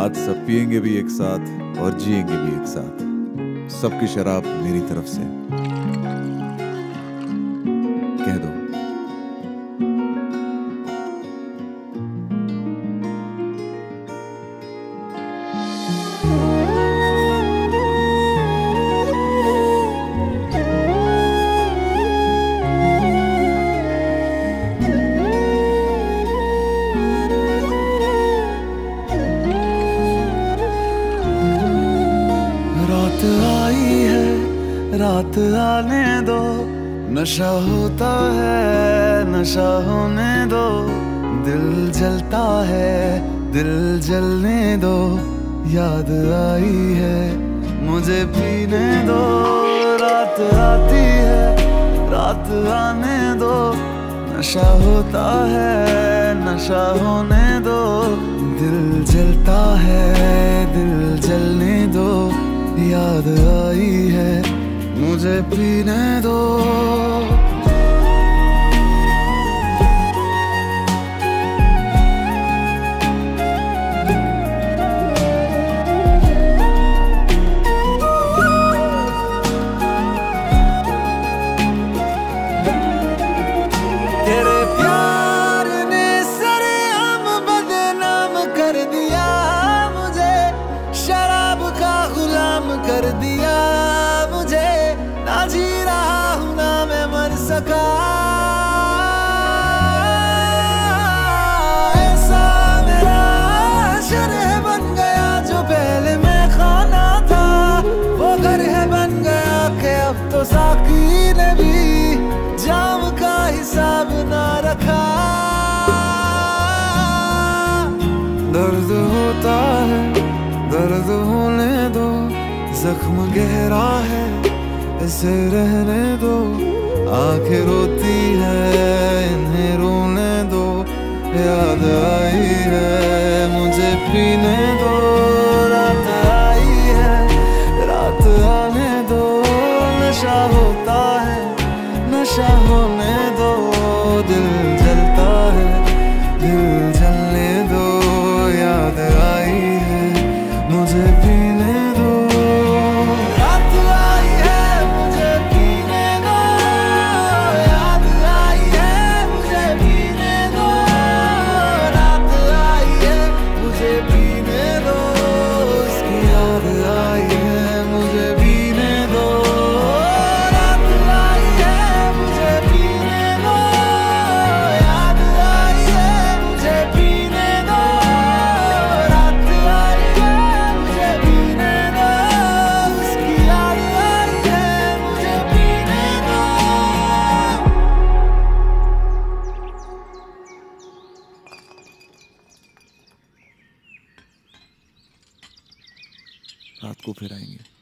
आज सब पियेंगे भी एक साथ और जिएँगे भी एक साथ। सबकी शराब मेरी तरफ़ से। रात आने दो। नशा होता है, नशा होने दो। दिल जलता है, दिल जलने दो। याद आई है, मुझे पीने दो। रात आती है, रात आने दो। नशा होता है, नशा होने दो। दिल जलता है, दिल जलने दो। याद आई है मुझे पीने कर दिया। जी रहा हूँ ना मैं मर सका। ऐसा जो पहले मैं खाना था। वो घर है अब तो साकी जाम का हिसाब ना रखा। दर्द होता है, दर्द होने दो, जख्म गहरा है। इसे रहने दो। आँखें रोती है, इन्हें रोने दो। याद आई है, मुझे पीने दो। रात आई है, रात आने दो। नशा होता है, नशा होने दो। दिल जलता है, दिल जलने दो। याद आई है, मुझे पीने रात को फिर आएँगे।